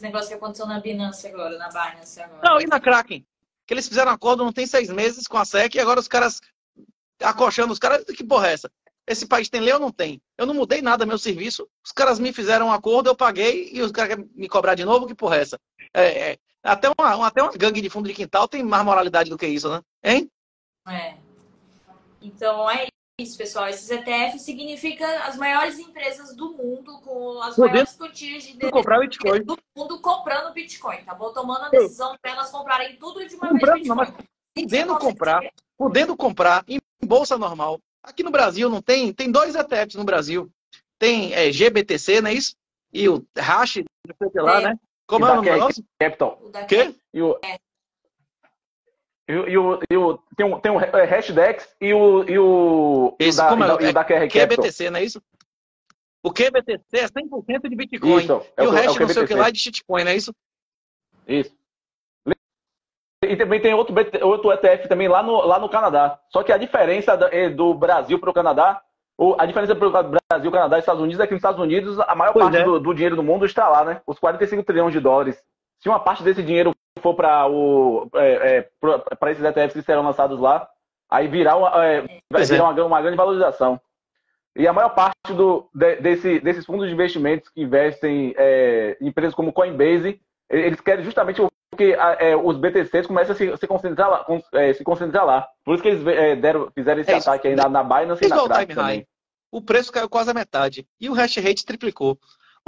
esse negócio que aconteceu na Binance agora, na Binance agora. Não, e na Kraken? Que eles fizeram acordo não tem seis meses com a SEC e agora os caras acochando os caras. Que porra é essa? Esse país tem lei ou não tem? Eu não mudei nada meu serviço. Os caras me fizeram um acordo, eu paguei e os caras querem me cobrar de novo? Que porra é essa? É, é, até, uma, até uma gangue de fundo de quintal tem mais moralidade do que isso, né? Hein? É. Então é isso, pessoal. Esses ETFs significa as maiores empresas do mundo com as maiores quantias de comprar Bitcoin. do mundo comprando Bitcoin, tá bom? Tomando a decisão para elas comprarem tudo de uma Comprando, vez não, Bitcoin. mas Isso podendo comprar. ser. podendo comprar em bolsa normal. Aqui no Brasil não tem, tem dois ETFs no Brasil. Tem é, GBTC, não é isso? E o Hash, não sei o que lá, É. né? Como é o nome? Capital. O da Quê? E o, o- e o, e o- tem um, tem um é, Hashdex e o, e o, e o Esse, da, como é? e da- o da Capital. QBTC, não é isso? O QBTC é 100% de Bitcoin. Isso, é e o o, é Hash o não sei o que lá é de shitcoin, não é isso? Isso. E também tem outro, outro ETF também lá no, lá no Canadá. Só que a diferença eh, do Brasil para o Canadá, a diferença para o Brasil, Canadá e Estados Unidos é que nos Estados Unidos a maior Pois parte é. do, do dinheiro do mundo está lá, né? Os 45 trilhões de dólares. Se uma parte desse dinheiro for para é, para esses ETFs que serão lançados lá, aí virar uma, é, vai é. virar uma, uma grande valorização. E a maior parte do, de- desse- desses fundos de investimentos que investem é, em empresas como Coinbase, eles querem justamente que é, os BTCs comecem a se, se concentrar lá, é, se concentrar lá. Por isso que eles é, deram, fizeram esse É ataque aí na, na Binance e na o também. high, o preço caiu quase a metade. E o hash rate triplicou.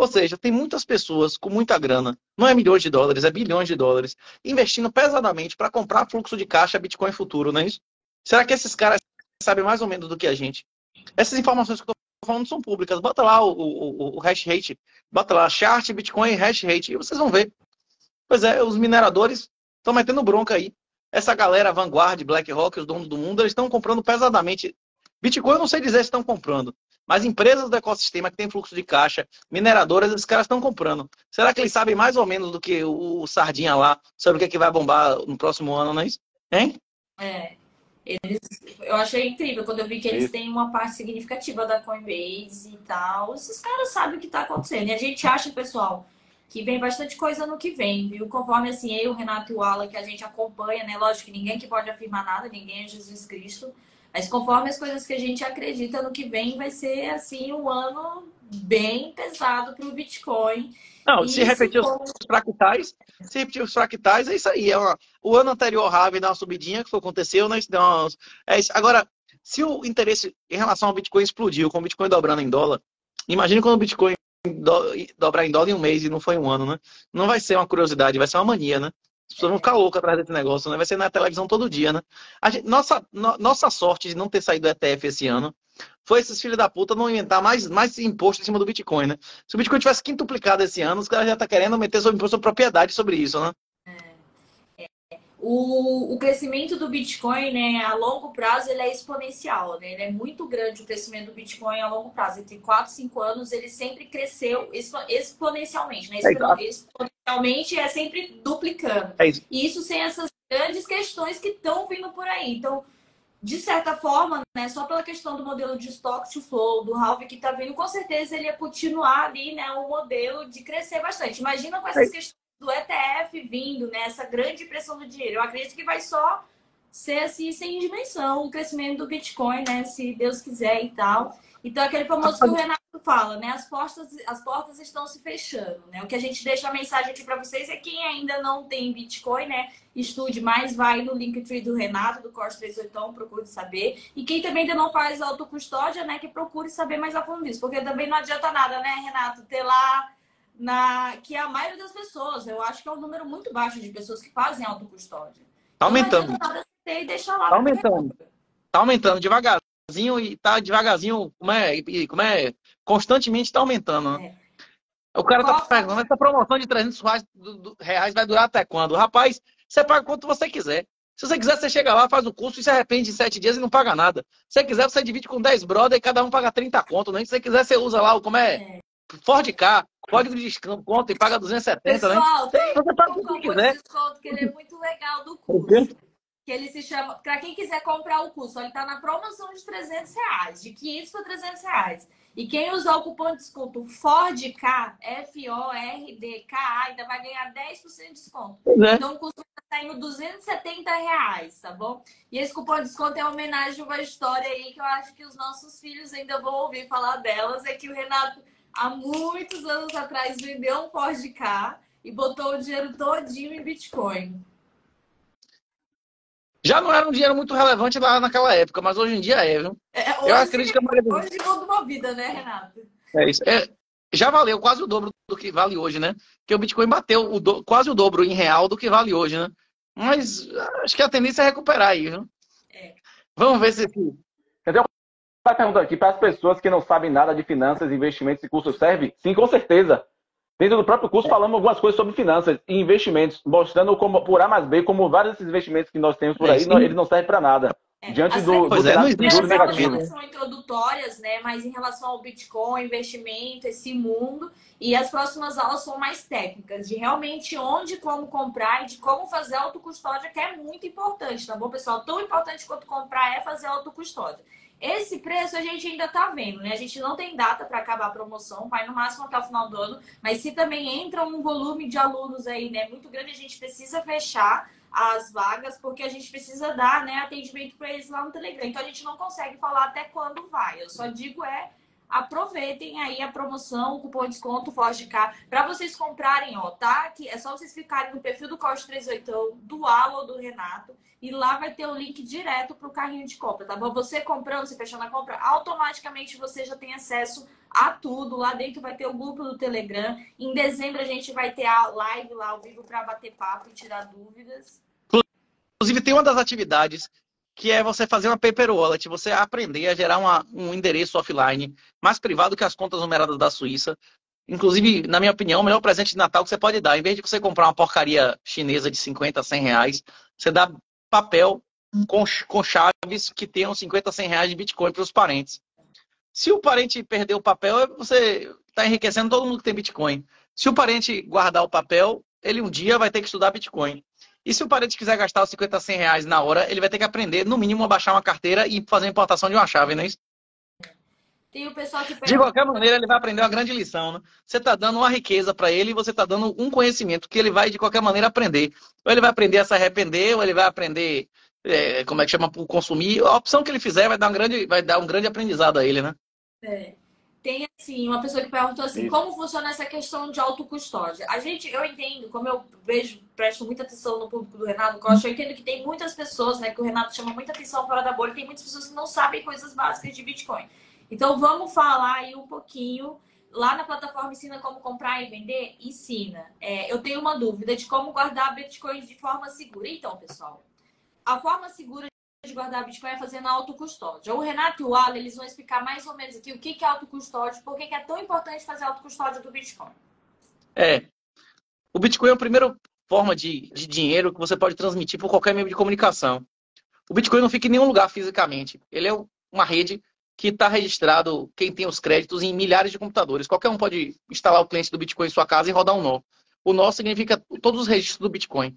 Ou seja, tem muitas pessoas com muita grana, não é milhões de dólares, é bilhões de dólares, investindo pesadamente para comprar fluxo de caixa Bitcoin futuro, não é isso? Será que esses caras sabem mais ou menos do que a gente? Essas informações que eu estou falando são públicas. Bota lá o, o, o hash rate, bota lá chart Bitcoin hash rate e vocês vão ver. Pois é, os mineradores estão metendo bronca aí. Essa galera Vanguard, BlackRock, os donos do mundo, eles estão comprando pesadamente. Bitcoin eu não sei dizer se estão comprando, mas empresas do ecossistema que tem fluxo de caixa, mineradoras, esses caras estão comprando. Será que eles sabem mais ou menos do que o, Sardinha lá sobre o que, é que vai bombar no próximo ano, não é isso? Hein? É. Eles, eu achei incrível quando eu vi que eles têm uma parte significativa da Coinbase e tal. Esses caras sabem o que está acontecendo. E a gente acha, pessoal, que vem bastante coisa no que vem, viu? Conforme assim, eu, o Renato e o Alan, que a gente acompanha, né? Lógico que ninguém que pode afirmar nada, ninguém é Jesus Cristo. Mas conforme as coisas que a gente acredita no que vem, vai ser assim um ano bem pesado para o Bitcoin. Não, E se repetir os foi- fractais, se repetir os fractais, é isso aí. É uma- o ano anterior, Raven deu uma subidinha, que foi o que aconteceu, né? Umas- é isso. Agora, se o interesse em relação ao Bitcoin explodiu, com o Bitcoin dobrando em dólar, imagine quando o Bitcoin do- dobrar em dólar em um mês e não foi um ano, né? Não vai ser uma curiosidade, vai ser uma mania, né? As pessoas vão ficar loucas atrás desse negócio, né? Vai ser na televisão todo dia, né? A gente- nossa, no- nossa sorte de não ter saído do ETF esse ano foi esses filhos da puta não inventar mais, mais imposto em cima do Bitcoin, né? Se o Bitcoin tivesse quintuplicado esse ano, os caras já estão querendo meter sobre imposto sobre propriedade sobre isso, né? O, o crescimento do Bitcoin, né, a longo prazo, ele é exponencial, né? Ele é muito grande o crescimento do Bitcoin a longo prazo. Entre 4 e 5 anos, ele sempre cresceu expo- exponencialmente, né? É, exato. Exponencialmente é sempre duplicando. É isso. E isso sem essas grandes questões que estão vindo por aí. Então, de certa forma, né, só pela questão do modelo de stock to flow, do halving que está vindo, com certeza ele ia continuar ali, né, o modelo de crescer bastante. Imagina com essas questões do ETF vindo, né, essa grande pressão do dinheiro. Eu acredito que vai só ser assim, sem dimensão, o crescimento do Bitcoin, né, se Deus quiser e tal. Então, aquele famoso que o Renato fala, né, as portas, as portas estão se fechando, né. O que a gente deixa a mensagem aqui para vocês é quem ainda não tem Bitcoin, né, estude mais, vai no Linktree do Renato, do Corte 38, procure saber. E quem também ainda não faz autocustódia, né, que procure saber mais a fundo disso. Porque também não adianta nada, né, Renato, ter lá na que a maioria das pessoas, eu acho que é um número muito baixo de pessoas que fazem autocustódia. Tá Então, aumentando. Não adianta nada ter e deixar lá. Tá aumentando. Tá aumentando devagarzinho e tá devagarzinho, como é, e como é constantemente tá aumentando, né? O cara tá perguntando, essa promoção de 300 reais, do- do- reais vai durar até quando? Rapaz, você paga quanto você quiser. Se você quiser, você chega lá, faz o curso e se arrepende em 7 dias e não paga nada. Se você quiser, você divide com 10 brother e cada um paga 30 conto, né? Se você quiser, você usa lá o, como é, Ford K, código de desconto e paga 270, né? Pessoal, tem Você paga o um cupom de quiser. desconto que ele é muito legal do curso. Que ele se chama, para quem quiser comprar o curso, ele está na promoção de 300 reais, de 500 para 300 reais. E quem usar o cupom de desconto FORDK, F-O-R-D-K, ainda vai ganhar 10% de desconto. É. Então o custo está saindo 270 reais, tá bom? E esse cupom de desconto é uma homenagem a uma história aí que eu acho que os nossos filhos ainda vão ouvir falar delas. É que o Renato, há muitos anos atrás, vendeu um FORDK e botou o dinheiro todinho em Bitcoin. Já não era um dinheiro muito relevante lá naquela época, mas hoje em dia é, viu? É, hoje, eu acredito que a maioria... Hoje muda uma vida, né, Renato? É isso. É, já valeu quase o dobro do que vale hoje, né? Porque o Bitcoin bateu o do... quase o dobro em real do que vale hoje, né? Mas acho que a tendência é recuperar aí, viu? É. Vamos ver se. Entendeu? Está perguntando aqui para as pessoas que não sabem nada de finanças, investimentos e curso serve? Sim, com certeza. Dentro do próprio curso, falamos algumas coisas sobre finanças e investimentos, mostrando como, por A mais B, como vários desses investimentos que nós temos por aí, não, eles não servem para nada. É. Diante As do, do, é, não existe negativo. são introdutórias, né? Mas em relação ao Bitcoin, investimento, esse mundo. E as próximas aulas são mais técnicas, de realmente onde, como comprar e de como fazer autocustódia, que é muito importante, tá bom, pessoal? Tão importante quanto comprar é fazer autocustódia. Esse preço a gente ainda está vendo, né? A gente não tem data para acabar a promoção, vai no máximo até o final do ano, mas se também entra um volume de alunos aí, né, muito grande, a gente precisa fechar as vagas, porque a gente precisa dar, né, atendimento para eles lá no Telegram. Então a gente não consegue falar até quando vai. Eu só digo é aproveitem aí a promoção, o cupom de desconto Forte K, para vocês comprarem, ó, tá? Que é só vocês ficarem no perfil do Coach 38 do ou do Renato e lá vai ter o link direto para o carrinho de compra, tá bom? Você comprando, você fechando a compra, automaticamente você já tem acesso a tudo. Lá dentro vai ter o grupo do Telegram. Em dezembro a gente vai ter a live lá ao vivo para bater papo e tirar dúvidas. Inclusive tem uma das atividades que é você fazer uma paper wallet, você aprender a gerar uma, um endereço offline mais privado que as contas numeradas da Suíça. Inclusive, na minha opinião, o melhor presente de Natal que você pode dar, em vez de você comprar uma porcaria chinesa de 50, 100 reais, você dá papel com, com chaves que tenham 50, 100 reais de Bitcoin para os parentes. Se o parente perder o papel, você está enriquecendo todo mundo que tem Bitcoin. Se o parente guardar o papel, ele um dia vai ter que estudar Bitcoin. E se o parente quiser gastar os 50, 100 reais na hora, ele vai ter que aprender, no mínimo, a baixar uma carteira e fazer a importação de uma chave, não é isso? Tem o pessoal que De qualquer maneira, ele vai aprender uma grande lição. Né? Você está dando uma riqueza para ele e você está dando um conhecimento que ele vai, de qualquer maneira, aprender. Ou ele vai aprender a se arrepender, ou ele vai aprender, é, como é que chama, por consumir. A opção que ele fizer vai dar um grande, vai dar um grande aprendizado a ele, né? É tem assim uma pessoa que perguntou assim Isso. como funciona essa questão de autocustódia. A gente, eu entendo, como eu vejo, presto muita atenção no público do Renato Costa, eu entendo que tem muitas pessoas, né, que o Renato chama muita atenção fora da bolha, tem muitas pessoas que não sabem coisas básicas de Bitcoin. Então vamos falar aí um pouquinho. Lá na plataforma ensina como comprar e vender? Ensina. É, eu tenho uma dúvida de como guardar Bitcoin de forma segura. Então, pessoal, a forma segura de guardar Bitcoin é fazendo autocustódia. O Renato e o Alan, eles vão explicar mais ou menos aqui o que é autocustódia, por que é tão importante fazer autocustódia do Bitcoin. É. O Bitcoin é a primeira forma de, de dinheiro que você pode transmitir por qualquer meio de comunicação. O Bitcoin não fica em nenhum lugar fisicamente. Ele é uma rede que está registrado quem tem os créditos em milhares de computadores. Qualquer um pode instalar o cliente do Bitcoin em sua casa e rodar um nó. O nó significa todos os registros do Bitcoin.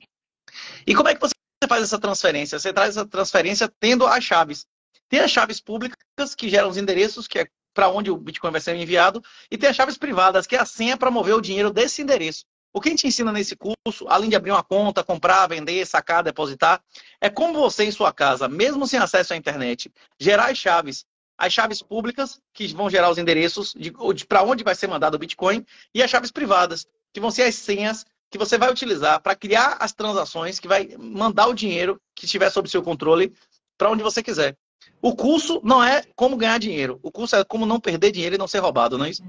E como é que você faz essa transferência? Você traz essa transferência tendo as chaves. Tem as chaves públicas, que geram os endereços, que é para onde o Bitcoin vai ser enviado, e tem as chaves privadas, que é a senha para mover o dinheiro desse endereço. O que a gente ensina nesse curso, além de abrir uma conta, comprar, vender, sacar, depositar, é como você em sua casa, mesmo sem acesso à internet, gerar as chaves. As chaves públicas, que vão gerar os endereços de, de para onde vai ser mandado o Bitcoin, e as chaves privadas, que vão ser as senhas que você vai utilizar para criar as transações que vai mandar o dinheiro que estiver sob seu controle para onde você quiser. O curso não é como ganhar dinheiro. O curso é como não perder dinheiro e não ser roubado, não é isso?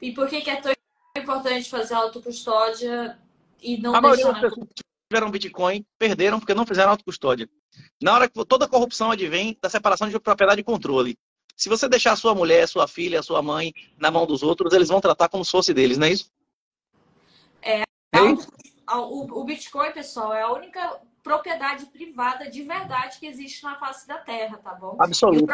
E por que, que é tão importante fazer autocustódia e não a maioria das pessoas que tiveram Bitcoin perderam porque não fizeram autocustódia. Na hora que toda corrupção advém da separação de propriedade e controle. Se você deixar sua mulher, sua filha, sua mãe na mão dos outros, eles vão tratar como se fosse deles, não é isso? É. O, o Bitcoin, pessoal, é a única propriedade privada de verdade que existe na face da Terra, tá bom? Absoluto.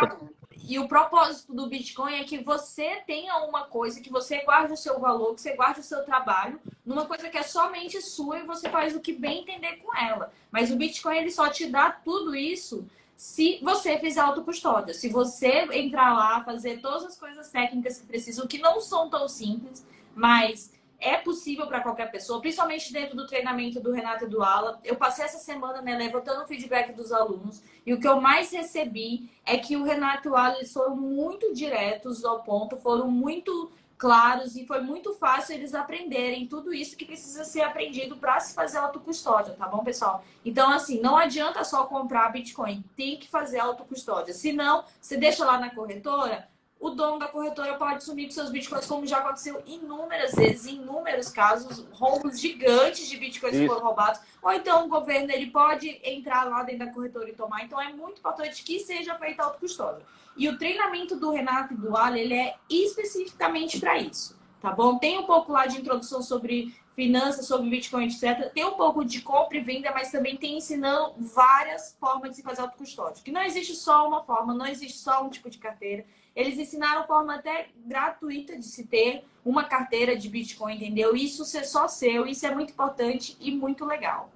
E o propósito do Bitcoin é que você tenha uma coisa, que você guarde o seu valor, que você guarde o seu trabalho, numa coisa que é somente sua e você faz o que bem entender com ela. Mas o Bitcoin ele só te dá tudo isso se você fizer autocustódia. Se você entrar lá, fazer todas as coisas técnicas que precisam, que não são tão simples, mas é possível para qualquer pessoa, principalmente dentro do treinamento do Renato e do Ala. Eu passei essa semana né, levantando o feedback dos alunos e o que eu mais recebi é que o Renato e o Ala eles foram muito diretos ao ponto, foram muito claros e foi muito fácil eles aprenderem tudo isso que precisa ser aprendido para se fazer autocustódia, tá bom, pessoal? Então, assim, não adianta só comprar Bitcoin, tem que fazer autocustódia. Se não, você deixa lá na corretora, o dono da corretora pode sumir com seus bitcoins, como já aconteceu inúmeras vezes, em inúmeros casos, roubos gigantes de bitcoins Isso. que foram roubados. Ou então o governo ele pode entrar lá dentro da corretora e tomar. Então é muito importante que seja feita autocustódia. E o treinamento do Renato e do Ale, ele é especificamente para isso, tá bom? Tem um pouco lá de introdução sobre finanças, sobre Bitcoin, etc. Tem um pouco de compra e venda, mas também tem ensinando várias formas de se fazer autocustódia. Que não existe só uma forma, não existe só um tipo de carteira. Eles ensinaram forma até gratuita de se ter uma carteira de Bitcoin, entendeu? Isso ser só seu, isso é muito importante e muito legal.